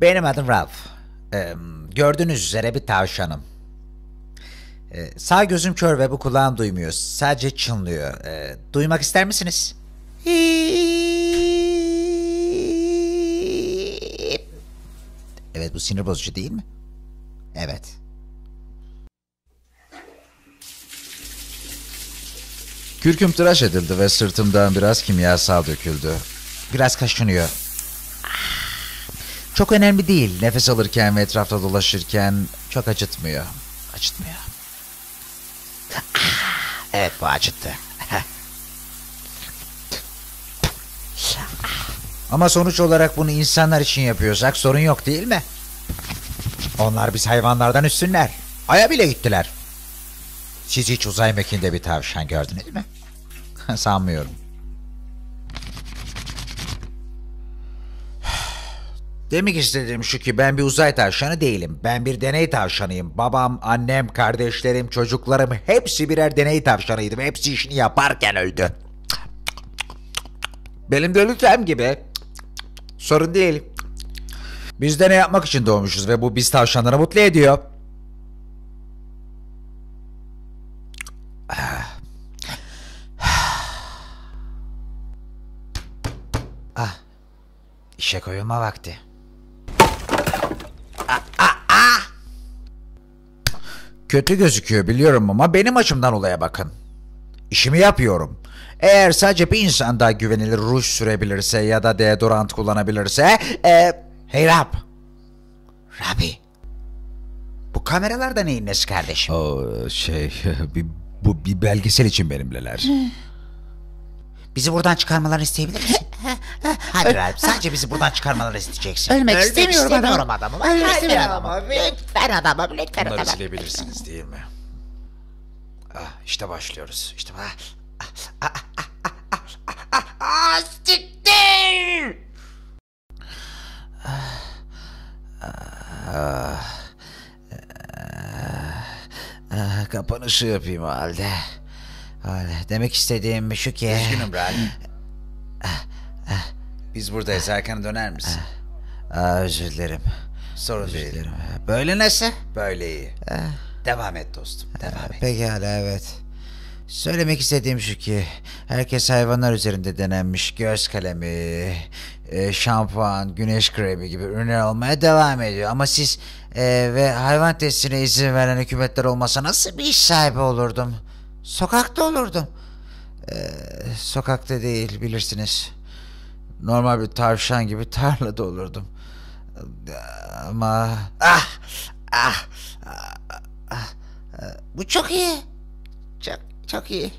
Benim adım Ralph. Ee, gördüğünüz üzere bir tavşanım. Ee, sağ gözüm kör ve bu kulağım duymuyor. Sadece çınlıyor. Ee, duymak ister misiniz? Evet bu sinir bozucu değil mi? Evet. Kürküm tıraş edildi ve sırtımdan biraz kimyasal döküldü. Biraz kaşınıyor. Çok önemli değil. Nefes alırken ve etrafta dolaşırken çok acıtmıyor. Acıtmıyor. Evet bu acıttı. Ama sonuç olarak bunu insanlar için yapıyorsak sorun yok değil mi? Onlar biz hayvanlardan üstünler. Aya bile gittiler. Siz hiç uzay mekiğinde bir tavşan gördünüz mü? Sanmıyorum. Demek istediğim şu ki ben bir uzay tavşanı değilim. Ben bir deney tavşanıyım. Babam, annem, kardeşlerim, çocuklarım hepsi birer deney tavşanıydı. ve Hepsi işini yaparken öldü. Benim de lütfen gibi. Sorun değil. Biz deney yapmak için doğmuşuz ve bu biz tavşanları mutlu ediyor. Ah. İşe koyulma vakti. Ah, ah, ah! Kötü gözüküyor biliyorum ama benim açımdan olaya bakın. İşimi yapıyorum. Eğer sadece bir insan daha güvenilir ruj sürebilirse ya da deodorant kullanabilirse... E, hey Rab. Rabi. Bu kameralar da neyin nesi kardeşim? O şey bir, bu bir belgesel için benimleler. Bizi buradan çıkarmalarını isteyebilir misin? Hadi Ralph sadece bizi buradan çıkarmalarını isteyeceksin. Ölmek istemiyorum istemiyorum adamım. adamım. Ölmek istemiyorum adamım. adamım. Lütfen adamım lütfen Bunları adamım. silebilirsiniz değil mi? Ah, işte başlıyoruz. İşte ah, ah, Ah, siktir! Ah, Kapanışı yapayım o halde. Öyle. Demek istediğim şu ki... Üzgünüm Ralph. Biz buradayız. Erken döner misin? Aa, özür dilerim. Sorun Özür değil. dilerim. Böyle nasıl? Böyle iyi. Devam et dostum. Devam et. Pekala evet. Söylemek istediğim şu ki herkes hayvanlar üzerinde denenmiş göz kalemi, e, şampuan, güneş kremi gibi ürünler almaya devam ediyor. Ama siz e, ve hayvan testine izin veren hükümetler olmasa nasıl bir iş sahibi olurdum? Sokakta olurdum. E, sokakta değil bilirsiniz. Normal bir tavşan gibi tarlada olurdum. Ama ah ah, ah, ah, ah, bu çok iyi. Çok çok iyi.